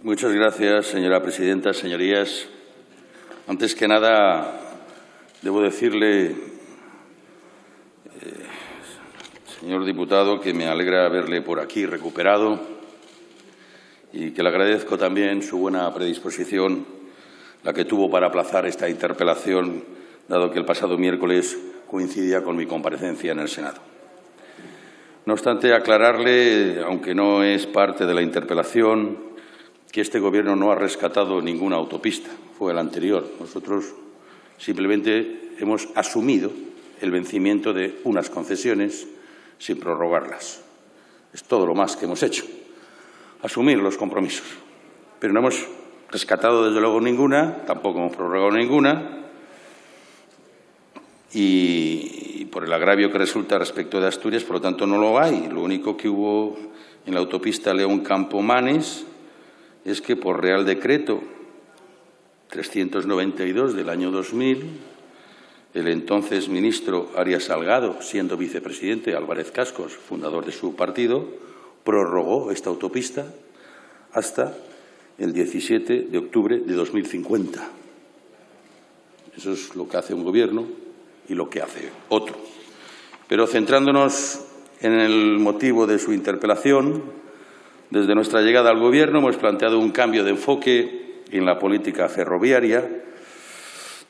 Muchas gracias, señora presidenta. Señorías, antes que nada, debo decirle, eh, señor diputado, que me alegra verle por aquí recuperado y que le agradezco también su buena predisposición, la que tuvo para aplazar esta interpelación, dado que el pasado miércoles coincidía con mi comparecencia en el Senado. No obstante, aclararle, aunque no es parte de la interpelación, que este Gobierno no ha rescatado ninguna autopista, fue el anterior. Nosotros simplemente hemos asumido el vencimiento de unas concesiones sin prorrogarlas. Es todo lo más que hemos hecho, asumir los compromisos. Pero no hemos rescatado, desde luego, ninguna, tampoco hemos prorrogado ninguna, y, por el agravio que resulta respecto de Asturias, por lo tanto, no lo hay. Lo único que hubo en la autopista León-Campo-Manes es que por Real Decreto 392 del año 2000, el entonces ministro Arias Salgado, siendo vicepresidente Álvarez Cascos, fundador de su partido, prorrogó esta autopista hasta el 17 de octubre de 2050. Eso es lo que hace un gobierno y lo que hace otro. Pero centrándonos en el motivo de su interpelación, desde nuestra llegada al Gobierno hemos planteado un cambio de enfoque en la política ferroviaria,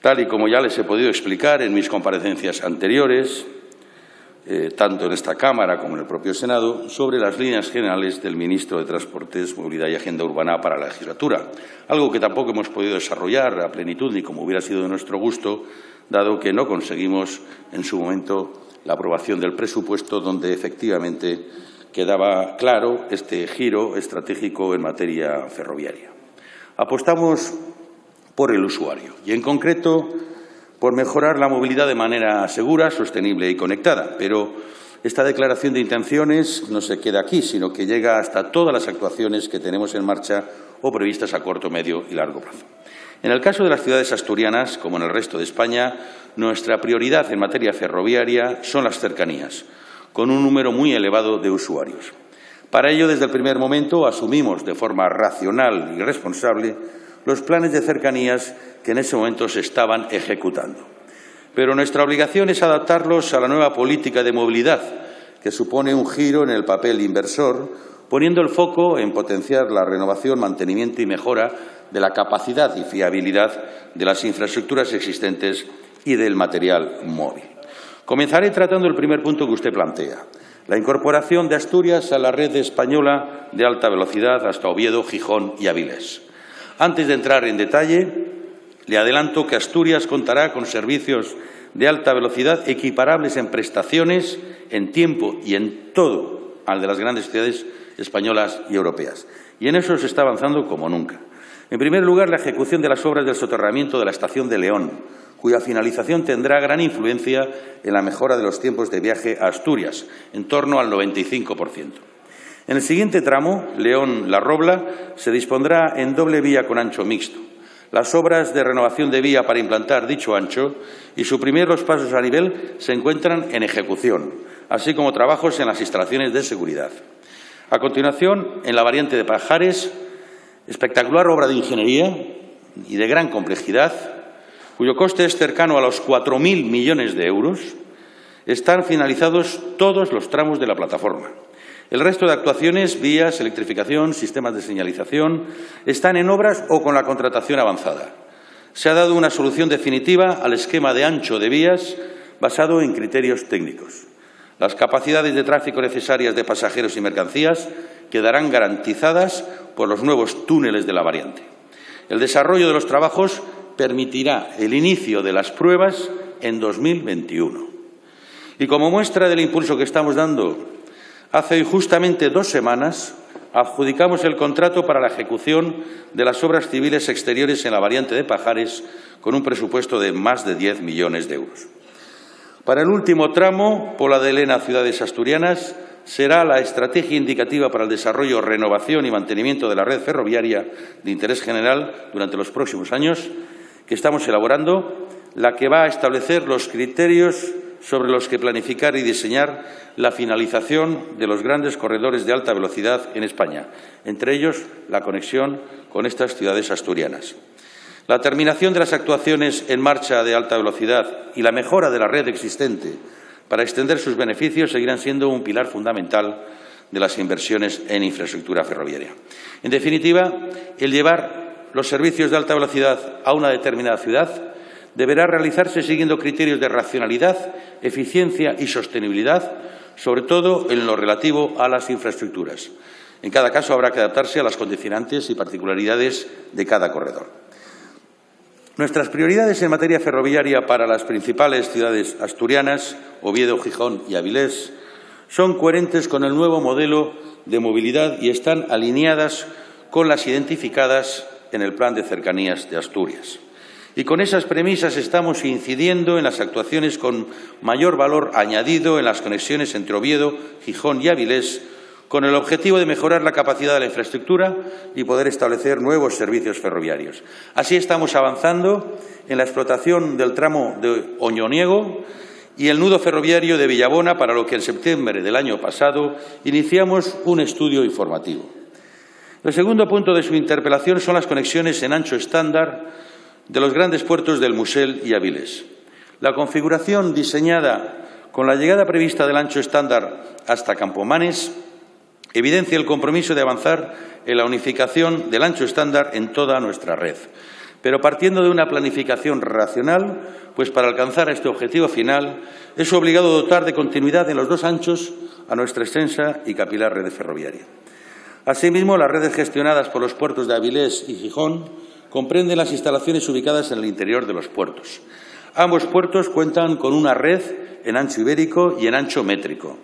tal y como ya les he podido explicar en mis comparecencias anteriores, eh, tanto en esta Cámara como en el propio Senado, sobre las líneas generales del ministro de Transportes, Movilidad y Agenda Urbana para la legislatura, algo que tampoco hemos podido desarrollar a plenitud ni como hubiera sido de nuestro gusto, dado que no conseguimos en su momento la aprobación del presupuesto, donde efectivamente quedaba claro este giro estratégico en materia ferroviaria. Apostamos por el usuario y, en concreto, por mejorar la movilidad de manera segura, sostenible y conectada. Pero esta declaración de intenciones no se queda aquí, sino que llega hasta todas las actuaciones que tenemos en marcha o previstas a corto, medio y largo plazo. En el caso de las ciudades asturianas, como en el resto de España, nuestra prioridad en materia ferroviaria son las cercanías con un número muy elevado de usuarios. Para ello, desde el primer momento, asumimos de forma racional y responsable los planes de cercanías que en ese momento se estaban ejecutando. Pero nuestra obligación es adaptarlos a la nueva política de movilidad, que supone un giro en el papel inversor, poniendo el foco en potenciar la renovación, mantenimiento y mejora de la capacidad y fiabilidad de las infraestructuras existentes y del material móvil. Comenzaré tratando el primer punto que usted plantea, la incorporación de Asturias a la red española de alta velocidad hasta Oviedo, Gijón y Avilés. Antes de entrar en detalle, le adelanto que Asturias contará con servicios de alta velocidad equiparables en prestaciones, en tiempo y en todo al de las grandes ciudades españolas y europeas. Y en eso se está avanzando como nunca. En primer lugar, la ejecución de las obras del soterramiento de la estación de León, cuya finalización tendrá gran influencia en la mejora de los tiempos de viaje a Asturias, en torno al 95%. En el siguiente tramo, León-La Robla, se dispondrá en doble vía con ancho mixto. Las obras de renovación de vía para implantar dicho ancho y suprimir los pasos a nivel se encuentran en ejecución, así como trabajos en las instalaciones de seguridad. A continuación, en la variante de Pajares, espectacular obra de ingeniería y de gran complejidad cuyo coste es cercano a los 4.000 millones de euros, están finalizados todos los tramos de la plataforma. El resto de actuaciones, vías, electrificación, sistemas de señalización, están en obras o con la contratación avanzada. Se ha dado una solución definitiva al esquema de ancho de vías basado en criterios técnicos. Las capacidades de tráfico necesarias de pasajeros y mercancías quedarán garantizadas por los nuevos túneles de la variante. El desarrollo de los trabajos permitirá el inicio de las pruebas en 2021. Y como muestra del impulso que estamos dando, hace justamente dos semanas adjudicamos el contrato para la ejecución de las obras civiles exteriores en la variante de Pajares con un presupuesto de más de 10 millones de euros. Para el último tramo, Pola de Elena, Ciudades Asturianas, será la estrategia indicativa para el desarrollo, renovación y mantenimiento de la red ferroviaria de interés general durante los próximos años que estamos elaborando, la que va a establecer los criterios sobre los que planificar y diseñar la finalización de los grandes corredores de alta velocidad en España, entre ellos la conexión con estas ciudades asturianas. La terminación de las actuaciones en marcha de alta velocidad y la mejora de la red existente para extender sus beneficios seguirán siendo un pilar fundamental de las inversiones en infraestructura ferroviaria. En definitiva, el llevar los servicios de alta velocidad a una determinada ciudad deberá realizarse siguiendo criterios de racionalidad, eficiencia y sostenibilidad, sobre todo en lo relativo a las infraestructuras. En cada caso habrá que adaptarse a las condicionantes y particularidades de cada corredor. Nuestras prioridades en materia ferroviaria para las principales ciudades asturianas, Oviedo, Gijón y Avilés, son coherentes con el nuevo modelo de movilidad y están alineadas con las identificadas en el Plan de Cercanías de Asturias. Y con esas premisas estamos incidiendo en las actuaciones con mayor valor añadido en las conexiones entre Oviedo, Gijón y Avilés, con el objetivo de mejorar la capacidad de la infraestructura y poder establecer nuevos servicios ferroviarios. Así estamos avanzando en la explotación del tramo de Oñoniego y el nudo ferroviario de Villabona, para lo que en septiembre del año pasado iniciamos un estudio informativo. El segundo punto de su interpelación son las conexiones en ancho estándar de los grandes puertos del Musel y Avilés. La configuración diseñada con la llegada prevista del ancho estándar hasta Campomanes evidencia el compromiso de avanzar en la unificación del ancho estándar en toda nuestra red, pero partiendo de una planificación racional, pues para alcanzar este objetivo final es obligado dotar de continuidad en los dos anchos a nuestra extensa y capilar red ferroviaria. Asimismo, las redes gestionadas por los puertos de Avilés y Gijón comprende las instalaciones ubicadas en el interior de los puertos. Ambos puertos cuentan con una red en ancho ibérico y en ancho métrico.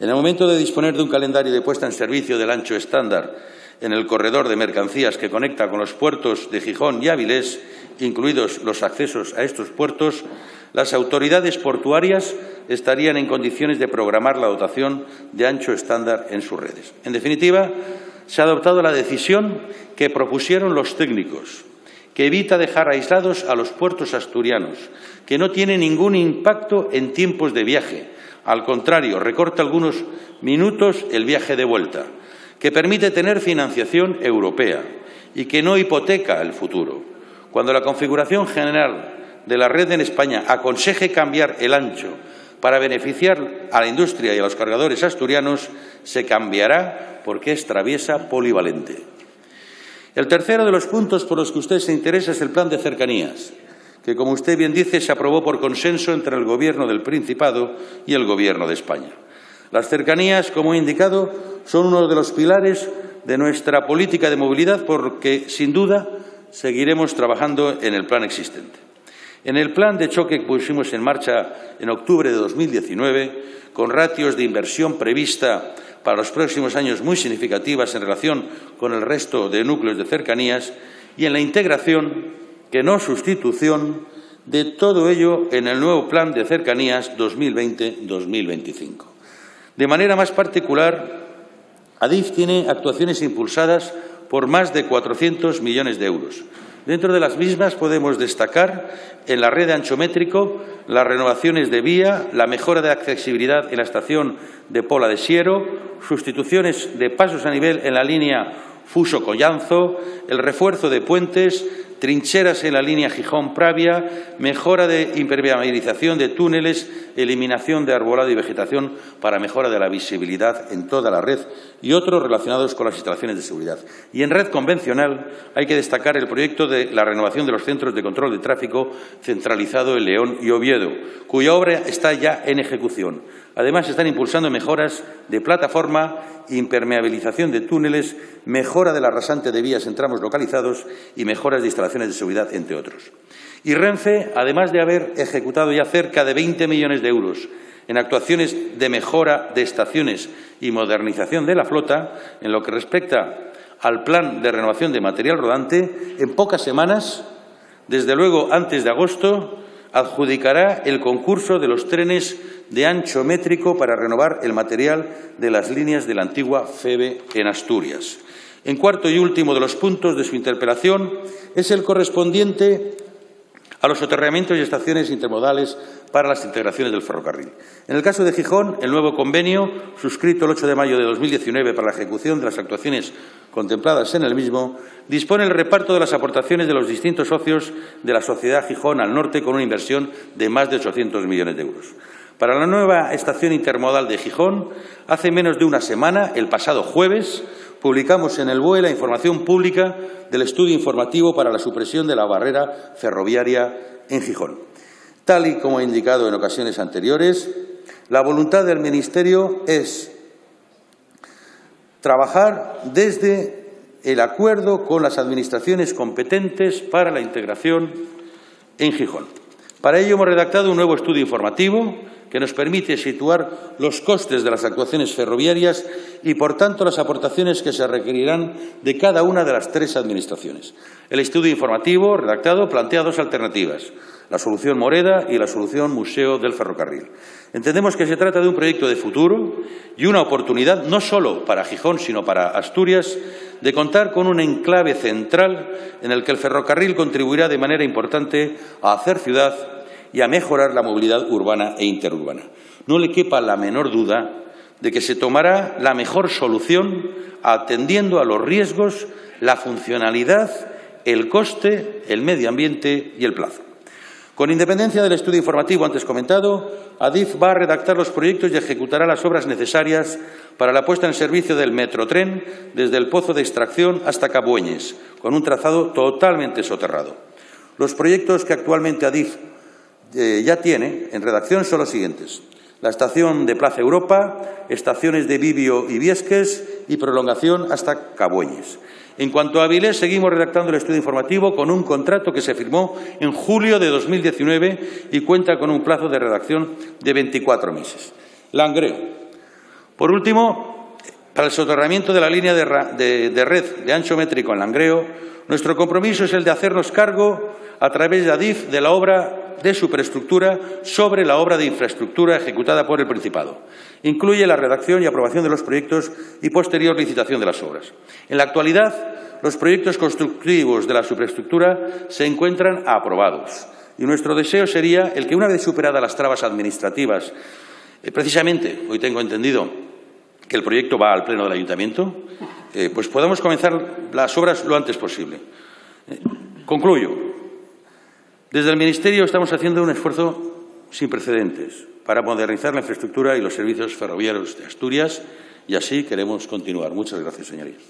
En el momento de disponer de un calendario de puesta en servicio del ancho estándar en el corredor de mercancías que conecta con los puertos de Gijón y Avilés, incluidos los accesos a estos puertos, las autoridades portuarias estarían en condiciones de programar la dotación de ancho estándar en sus redes. En definitiva, se ha adoptado la decisión que propusieron los técnicos, que evita dejar aislados a los puertos asturianos, que no tiene ningún impacto en tiempos de viaje. Al contrario, recorta algunos minutos el viaje de vuelta, que permite tener financiación europea y que no hipoteca el futuro. Cuando la configuración general de la red en España aconseje cambiar el ancho para beneficiar a la industria y a los cargadores asturianos, se cambiará porque es traviesa polivalente. El tercero de los puntos por los que usted se interesa es el plan de cercanías, que, como usted bien dice, se aprobó por consenso entre el Gobierno del Principado y el Gobierno de España. Las cercanías, como he indicado, son uno de los pilares de nuestra política de movilidad porque, sin duda, seguiremos trabajando en el plan existente. En el plan de choque que pusimos en marcha en octubre de 2019, con ratios de inversión prevista para los próximos años muy significativas en relación con el resto de núcleos de cercanías y en la integración, que no sustitución, de todo ello en el nuevo Plan de Cercanías 2020-2025. De manera más particular, ADIF tiene actuaciones impulsadas por más de 400 millones de euros. Dentro de las mismas podemos destacar en la red de anchométrico las renovaciones de vía, la mejora de accesibilidad en la estación de Pola de Siero, sustituciones de pasos a nivel en la línea Fuso-Collanzo, el refuerzo de puentes, trincheras en la línea Gijón-Pravia, mejora de impermeabilización de túneles, eliminación de arbolado y vegetación para mejora de la visibilidad en toda la red y otros relacionados con las instalaciones de seguridad. Y en red convencional hay que destacar el proyecto de la renovación de los centros de control de tráfico centralizado en León y Oviedo, cuya obra está ya en ejecución. Además, están impulsando mejoras de plataforma, impermeabilización de túneles, mejora de la rasante de vías en tramos localizados y mejoras de instalaciones de seguridad, entre otros. Y Renfe, además de haber ejecutado ya cerca de 20 millones de euros en actuaciones de mejora de estaciones y modernización de la flota, en lo que respecta al plan de renovación de material rodante, en pocas semanas, desde luego antes de agosto, adjudicará el concurso de los trenes de ancho métrico para renovar el material de las líneas de la antigua FEBE en Asturias. En cuarto y último de los puntos de su interpelación es el correspondiente a los soterramientos y estaciones intermodales para las integraciones del ferrocarril. En el caso de Gijón, el nuevo convenio, suscrito el 8 de mayo de 2019 para la ejecución de las actuaciones contempladas en el mismo, dispone el reparto de las aportaciones de los distintos socios de la sociedad Gijón al norte con una inversión de más de 800 millones de euros. Para la nueva estación intermodal de Gijón, hace menos de una semana, el pasado jueves, publicamos en el BOE la información pública del estudio informativo para la supresión de la barrera ferroviaria en Gijón. Tal y como he indicado en ocasiones anteriores, la voluntad del Ministerio es trabajar desde el acuerdo con las administraciones competentes para la integración en Gijón. Para ello hemos redactado un nuevo estudio informativo que nos permite situar los costes de las actuaciones ferroviarias y, por tanto, las aportaciones que se requerirán de cada una de las tres administraciones. El estudio informativo redactado plantea dos alternativas la solución Moreda y la solución Museo del Ferrocarril. Entendemos que se trata de un proyecto de futuro y una oportunidad no solo para Gijón, sino para Asturias, de contar con un enclave central en el que el ferrocarril contribuirá de manera importante a hacer ciudad y a mejorar la movilidad urbana e interurbana. No le quepa la menor duda de que se tomará la mejor solución atendiendo a los riesgos, la funcionalidad, el coste, el medio ambiente y el plazo. Con independencia del estudio informativo antes comentado, ADIF va a redactar los proyectos y ejecutará las obras necesarias para la puesta en servicio del metrotren desde el pozo de extracción hasta Cabueñes, con un trazado totalmente soterrado. Los proyectos que actualmente ADIF eh, ya tiene en redacción son los siguientes. La estación de Plaza Europa, estaciones de Vivio y Viesques y prolongación hasta Cabueñes. En cuanto a Avilés, seguimos redactando el estudio informativo con un contrato que se firmó en julio de 2019 y cuenta con un plazo de redacción de 24 meses. Langreo. Por último, para el soterramiento de la línea de, de red de ancho métrico en Langreo, nuestro compromiso es el de hacernos cargo, a través de ADIF, de la obra de superestructura sobre la obra de infraestructura ejecutada por el Principado. Incluye la redacción y aprobación de los proyectos y posterior licitación de las obras. En la actualidad, los proyectos constructivos de la superestructura se encuentran aprobados y nuestro deseo sería el que, una vez superadas las trabas administrativas, eh, precisamente, hoy tengo entendido que el proyecto va al Pleno del Ayuntamiento, eh, pues podamos comenzar las obras lo antes posible. Eh, concluyo. Desde el Ministerio estamos haciendo un esfuerzo sin precedentes para modernizar la infraestructura y los servicios ferroviarios de Asturias y así queremos continuar. Muchas gracias, señorías.